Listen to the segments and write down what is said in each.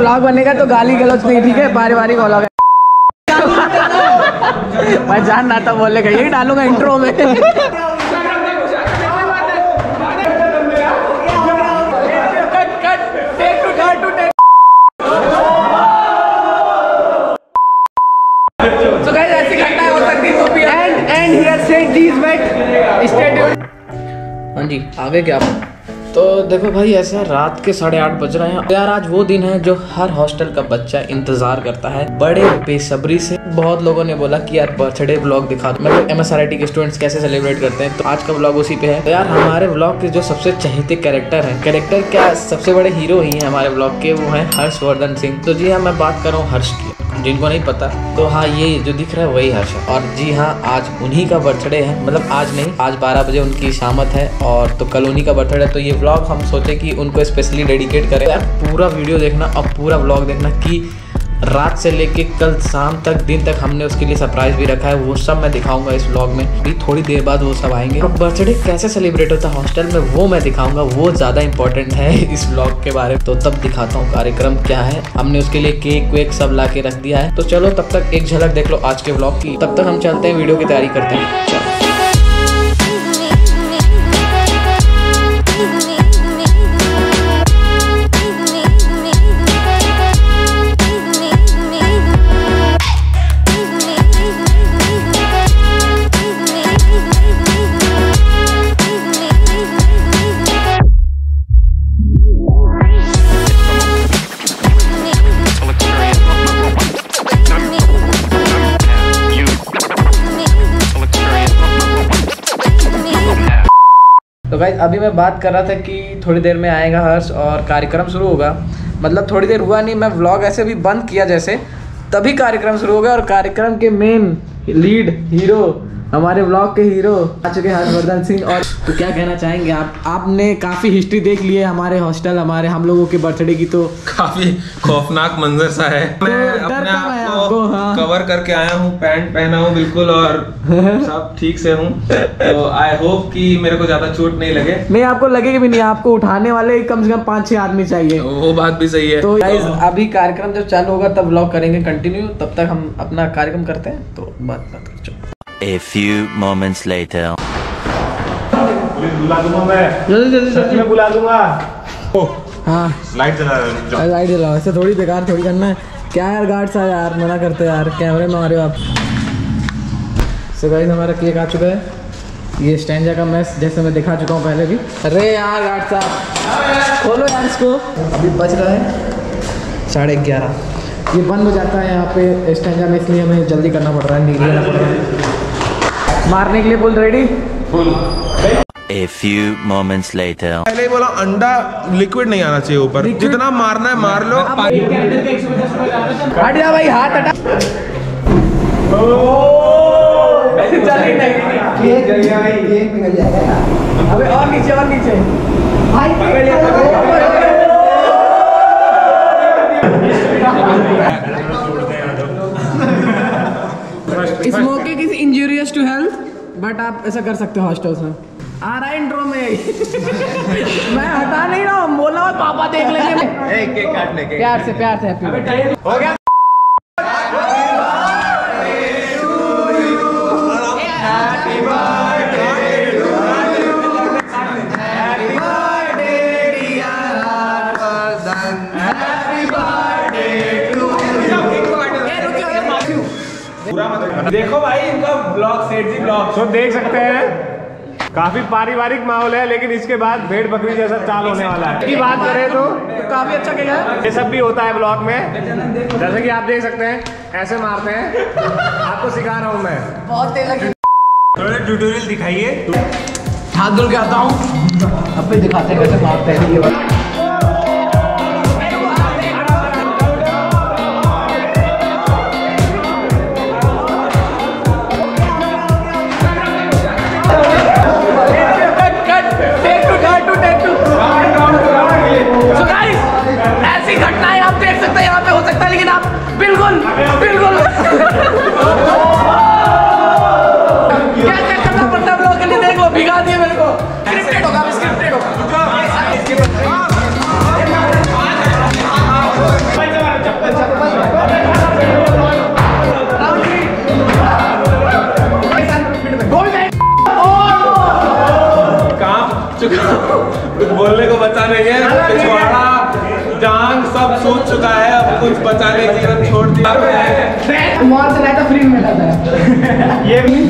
Blog बनेगा तो गाली गलौज नहीं ठीक है? पारिवारिक व्लॉग है मैं जान रहा था बोलेगा यही डालूँगा इंट्रो में। हाँ जी आगे क्या? तो देखो भाई, ऐसा रात के साढ़े आठ बज रहे हैं। यार, आज वो दिन है जो हर हॉस्टल का बच्चा इंतज़ार करता है। बड़े बेसब्री से बहुत लोगों ने बोला कि यार, बर्थडे ब्लॉग दिखा दो। मतलब एम के स्टूडेंट्स कैसे सेलिब्रेट करते हैं? तो आज का ब्लॉग उसी पे है। तो यार, हमारे ब्लॉग के जो सबसे चहेते कैरेक्टर है कैरेक्टर क्या सबसे बड़े हीरो ही है हमारे ब्लॉग के? वो है हर्षवर्धन सिंह। तो जी हाँ मैं बात कर रहा हूँ हर्ष की। जिनको नहीं पता तो हाँ ये जो दिख रहा है वही हर्ष और जी हाँ आज उन्हीं का बर्थडे है। मतलब आज नहीं, आज 12 बजे उनकी शामत है और तो कल उन्हीं का बर्थडे है। तो ये ब्लॉग हम सोचे कि उनको स्पेशली डेडिकेट करें। पूरा वीडियो देखना और पूरा ब्लॉग देखना कि रात से लेके कल शाम तक, दिन तक हमने उसके लिए सरप्राइज़ भी रखा है। वो सब मैं दिखाऊँगा इस ब्लॉग में। भी थोड़ी देर बाद वो सब आएँगे। और बर्थडे कैसे सेलिब्रेट होता है हॉस्टल में, वो मैं दिखाऊँगा। वो ज़्यादा इंपॉर्टेंट है इस ब्लॉग के बारे में। तो तब दिखाता हूँ कार्यक्रम क्या है। हमने उसके लिए केक वेक सब ला के रख दिया है। तो चलो तब तक एक झलक देख लो आज के ब्लॉग की। तब तक हम चलते हैं वीडियो की तैयारी करते हैं। चलो। तो भाई अभी मैं बात कर रहा था कि थोड़ी देर में आएगा हर्ष और कार्यक्रम शुरू होगा मतलब थोड़ी देर हुआ नहीं मैं व्लॉग ऐसे भी बंद किया जैसे तभी कार्यक्रम शुरू होगा और कार्यक्रम के मेन लीड हीरो हमारे ब्लॉग के हीरो आ चुके हैं हर्षवर्धन सिंह और तो क्या कहना चाहेंगे आप आपने काफ़ी हिस्ट्री देख ली है हमारे हॉस्टल हमारे हम लोगों के बर्थडे की तो काफ़ी खौफनाक मंजर सा है मैं अपने आप को हाँ। कवर करके आया हूँ पैंट पहना हूँ बिल्कुल और सब ठीक से हूँ। तो आई होप कि मेरे को ज़्यादा चोट नहीं लगे। नहीं आपको लगेगा भी नहीं आपको उठाने वाले कम से कम पाँच छह आदमी चाहिए। वो बात भी सही है। तो गाइज़ अभी कार्यक्रम जब चालू होगा तब व्लॉग करेंगे कंटिन्यू तब तक हम अपना कार्यक्रम करते हैं। तो बात बात कर A few moments later. बुला दूँगा मैं। जल्दी जल्दी सच में बुला दूँगा। हाँ। लाइट जला। लाइट जलाओ ऐसे थोड़ी बेकार थोड़ी करना है। क्या यार, गार्ड साहब यार, मना करते यार, कैमरे में रहे हो आप। सो गाइस हमारा केक आ चुका है। ये स्टैंडा का मैस जैसे मैं दिखा चुका हूँ पहले भी। अरे यार, गार्ड साहब। खोलो यार इसको। अभी बच रहा है साढ़े ग्यारह। ये बंद हो जाता है यहाँ पे स्टैंडा में, इसलिए हमें जल्दी करना पड़ रहा है पड़ रहा है। मारने के लिए full ready A few moments later. पहले ही बोला अंडा लिक्विड नहीं आना चाहिए ऊपर। जितना मारना है मार लो। हट जा भाई हाथ हटा। चल ही। नहीं अबे और नीचे और नीचे। Smoking is injurious to health but आप ऐसा कर सकते हो हॉस्टल्स में। आ रहा है इंट्रो में। मैं हटा नहीं रहा हूँ बोला और पापा देख लेंगे। प्यार से प्यार से हैप्पी हो गया। देखो भाई इनका ब्लॉग सेठ जी ब्लॉग तो देख सकते हैं। काफ़ी पारिवारिक माहौल है लेकिन इसके बाद भेड़ बकरी जैसा चाल होने वाला है। की बात करें तो काफ़ी अच्छा क्या है। ये सब भी होता है ब्लॉक में। जैसे कि आप देख सकते हैं ऐसे मारते हैं। आपको सिखा रहा हूँ मैं। बहुत तेज लगी। थोड़ा ट्यूटोरियल दिखाइए। हाथ धुल के आता हूँ। अब दिखाते हैं कैसे मारते हैं। ये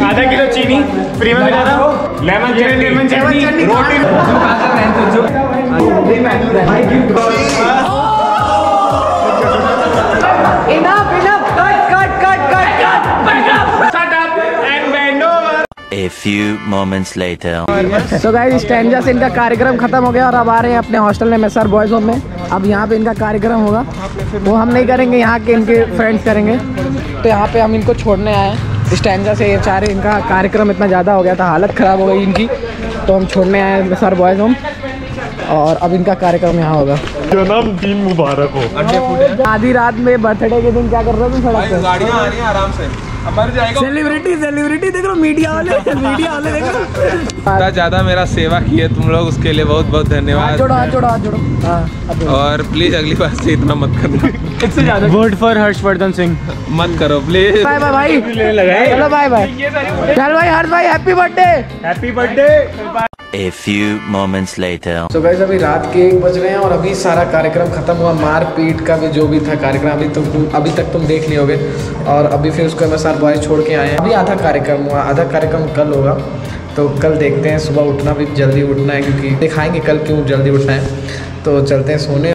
आधा किलो चीनी फ्री में मिला था lemon chutney lemon chutney roti. A few moments later. So guys stanza से इनका कार्यक्रम खत्म हो गया और अब आ रहे हैं अपने हॉस्टल में एस बॉयज़ होम में। अब यहाँ पे इनका कार्यक्रम होगा। वो हम नहीं करेंगे यहाँ के इनके फ्रेंड्स करेंगे। तो यहाँ पे हम इनको छोड़ने आए हैं। स्टैंडा से ये चार इनका कार्यक्रम इतना ज़्यादा हो गया था हालत ख़राब हो गई इनकी तो हम छोड़ने आए सर बॉयज़ होम और अब इनका कार्यक्रम यहाँ होगा। जन्मदिन मुबारक हो। आधी रात में बर्थडे के दिन क्या कर रहे हो तुम सड़क पे? गाड़ियाँ आ रही हैं आराम से। मर जाएगा। सेलिब्रिटी सेलिब्रिटी देख लो मीडिया वाले मीडिया वाले देख लो। इतना ज़्यादा मेरा सेवा किए तुम लोग उसके लिए बहुत बहुत धन्यवाद। जोड़ो हाथ जोड़ो हाथ जोड़ो। हाँ। और प्लीज़ अगली बार से इतना मत करना। इससे ज़्यादा वोट फॉर हर्षवर्धन सिंह मत करो प्लीज़ बाय बाय भाई चलो बाय बाय चल भाई हर्ष भाई happy birthday happy birthday A few moments later. तो गाइस अभी रात के एक बज रहे हैं और अभी सारा कार्यक्रम खत्म हुआ। मार पीट का भी जो भी था कार्यक्रम अभी तुम अभी तक तुम देख लिए होगे। और अभी फिर उसको मैं सार बॉय छोड़ के आए हैं। अभी आधा कार्यक्रम हुआ, आधा कार्यक्रम कल होगा। तो कल देखते हैं, सुबह उठना भी जल्दी उठना है क्योंकि दिखाएँगे कल क्यों जल्दी उठना है। तो चलते हैं सोने।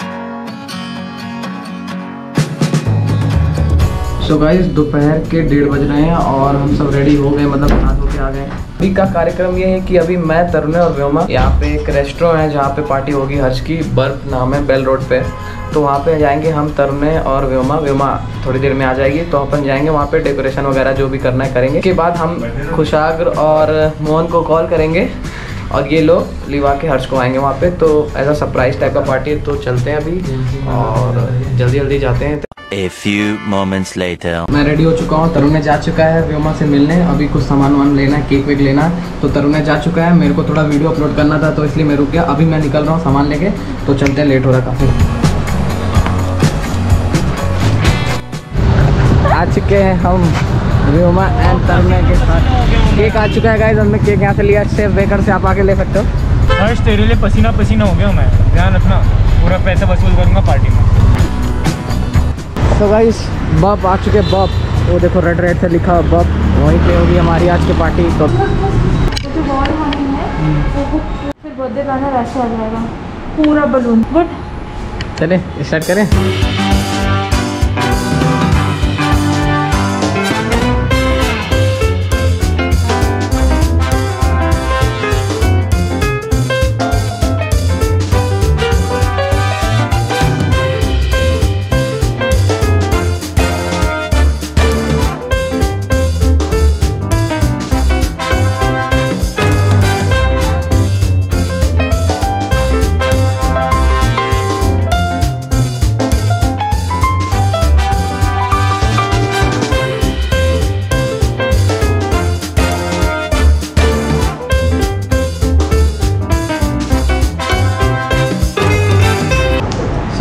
सो गाइस दोपहर के डेढ़ बज रहे हैं और हम सब रेडी हो गए मतलब नहा धो के आ गए। अभी का कार्यक्रम ये है कि अभी मैं, तरुण और व्योमा यहाँ पे एक रेस्टोरेंट है जहाँ पे पार्टी होगी हर्ष की, बर्फ़ नाम है बेल रोड पे। तो वहाँ पे जाएँगे हम तरुण और व्योमा। व्योमा थोड़ी देर में आ जाएगी तो अपन जाएँगे वहाँ पे डेकोरेशन वगैरह जो भी करना है करेंगे। उसके बाद हम खुशाग्र और मोहन को कॉल करेंगे और ये लोग लिवा के हर्ष को आएँगे वहाँ पे। तो ऐसा सरप्राइज़ टाइप का पार्टी है तो चलते हैं अभी और जल्दी जल्दी जाते हैं। A few moments later. मैं रेडी हो चुका हूँ तरुण ने जा चुका है व्योमा से मिलने। अभी कुछ सामान वामान लेना है केक वेक लेना है। तो तरुण ने जा चुका है मेरे को थोड़ा वीडियो अपलोड करना था तो इसलिए मैं रुक गया। अभी मैं निकल रहा हूँ सामान लेके तो चलते हैं लेट हो रहा काफ़ी। चुके हैं हम व्योमा एंड तरुण के साथ। केक आ चुका है गाइस हमने केक यहाँ से लिया सेफ़ बेकर से आप आके ले सकते हो। हर्ष तेरे लिए पसीना पसीना हो गया मैं। ध्यान रखना पूरा पैसा वसूल करूँगा पार्टी में। तो गाइस बप आ चुके बप वो देखो रेड रेड से लिखा बप वहीं पे होगी हमारी आज की पार्टी तो है फिर बर्थडे गाना वैसे आ जाएगा। पूरा बलून बट चले स्टार्ट करें।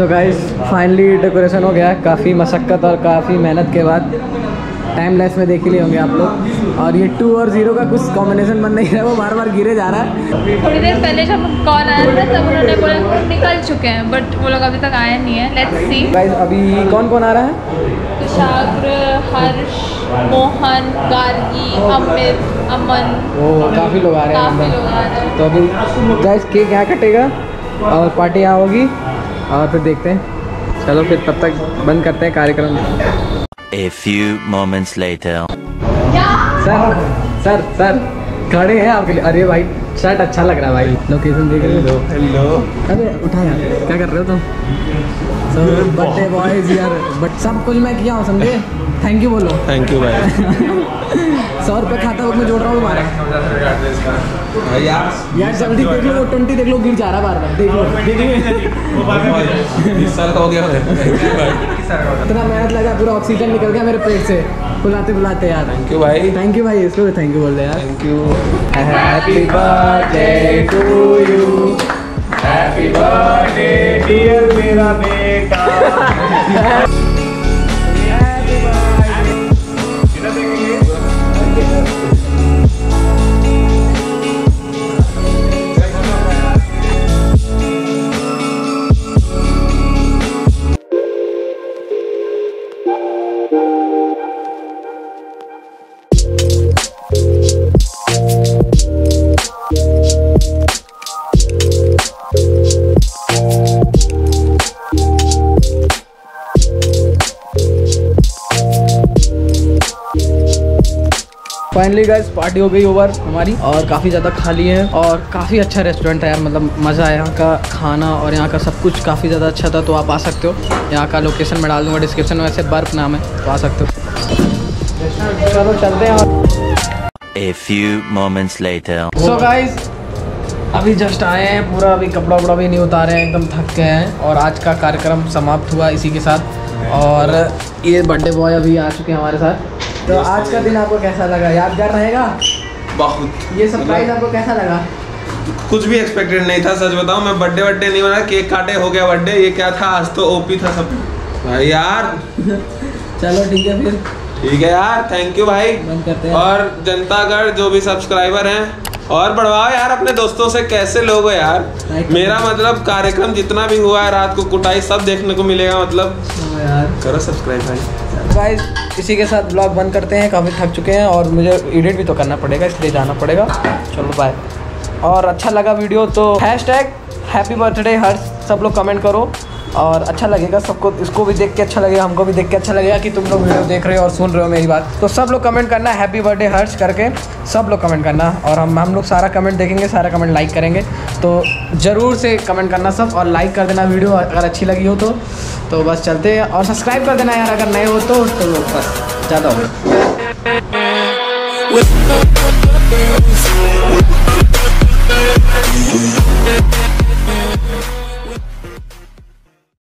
गाइस फाइनली डेकोरेशन हो गया। काफ़ी मशक्क़त और काफ़ी मेहनत के बाद टाइम लेस में देख ही लिए होंगे आप लोग। और ये टू और ज़ीरो का कुछ कॉम्बिनेशन बन नहीं रहा है वो बार बार गिरे जा रहा है। थोड़ी देर पहले जब कॉल आया था तब उन्होंने बोला निकल चुके हैं बट वो लोग अभी तक आए नहीं है। लेट्स सी गाइस अभी कौन कौन आ रहा है? कुशाग्र हर्ष मोहन गार्गी अमित अमन। वो काफ़ी लोग आ रहे हैं। लोग आ रहे हैं। तो अभी गाइस केक यहाँ कटेगा और पार्टी यहाँ होगी। और फिर देखते हैं। चलो फिर तब तक बंद करते हैं कार्यक्रम। A few moments later. Sir sir sir खड़े हैं आपके लिए। अरे भाई शर्ट अच्छा लग रहा है भाई। लोकेशन देख रहे हो? हेलो अरे उठा यार। क्या कर रहे हो तुम? सर बर्थडे बॉयज़ यार बट सब कुछ मैं किया हूँ समझे? थैंक यू बोलो। थैंक यू भाई सौ रुपये खाता बुक में जोड़ रहा हूँ तुम्हारा यार यार जल्दी देख लो ट्वेंटी देख लो गिर जा रहा बार बार देख लो। देख साल का हो। गया इतना मेहनत लगा पूरा ऑक्सीजन निकल गया मेरे पेट से। बुलाते बुलाते यार। थैंक यू भाई थैंक यू भाई इसको भी थैंक यू बोल रहे यार। Thank you happy birthday to you happy birthday dear मेरा बेटा। फाइनली गाइस पार्टी हो गई ओवर हमारी। और काफ़ी ज़्यादा खाली है और काफ़ी अच्छा रेस्टोरेंट है यार मतलब मज़ा आया यहाँ का खाना और यहाँ का सब कुछ काफ़ी ज़्यादा अच्छा था तो आप आ सकते हो। यहाँ का लोकेशन मैं डाल दूँगा डिस्क्रिप्शन में वैसे बर्फ़ नाम है तो आ सकते हो। चलो चलते हैं A few moments later. So guys अभी जस्ट आए हैं पूरा अभी कपड़ा वपड़ा भी नहीं उतारे हैं एकदम थक गए हैं और आज का कार्यक्रम समाप्त हुआ इसी के साथ। और ये बर्थडे बॉय अभी आ चुके हैं हमारे साथ। तो आज का दिन आपको कैसा लगा? यादगार रहेगा? बहुत। ये सरप्राइज़ आपको कैसा लगा? कुछ भी एक्सपेक्टेड नहीं था सच बताओ मैं बर्थडे बर्थडे नहीं बना केक काटे हो गया बर्थडे ये क्या था? आज तो ओपी था सब। यार। चलो ठीक है फिर। ठीक है यार थैंक यू भाई। बंद करते हैं। और जनतागढ़ जो भी सब्सक्राइबर हैं और बढ़वाओ यार अपने दोस्तों से कैसे लोग हो यार? मेरा मतलब कार्यक्रम जितना भी हुआ है रात को कुटाई सब देखने को मिलेगा मतलब। हाँ यार। करो सब्सक्राइब भाई। गाइस इसी के साथ ब्लॉग बंद करते हैं काफ़ी थक चुके हैं और मुझे एडिट भी तो करना पड़ेगा इसलिए जाना पड़ेगा। चलो बाय और अच्छा लगा वीडियो तो hash tag happy birthday Harsh सब लोग कमेंट करो। और अच्छा लगेगा सबको इसको भी देख के अच्छा लगेगा हमको भी देख के अच्छा लगेगा कि तुम लोग वीडियो देख रहे हो और सुन रहे हो मेरी बात। तो सब लोग कमेंट करना हैप्पी बर्थडे हर्ष करके सब लोग कमेंट करना और हम हम लोग सारा कमेंट देखेंगे सारा कमेंट लाइक करेंगे। तो ज़रूर से कमेंट करना सब और लाइक कर देना वीडियो अगर अच्छी लगी हो तो। तो बस चलते हैं और सब्सक्राइब कर देना यार अगर नए हो तो, तो बस ज़्यादा हो गया।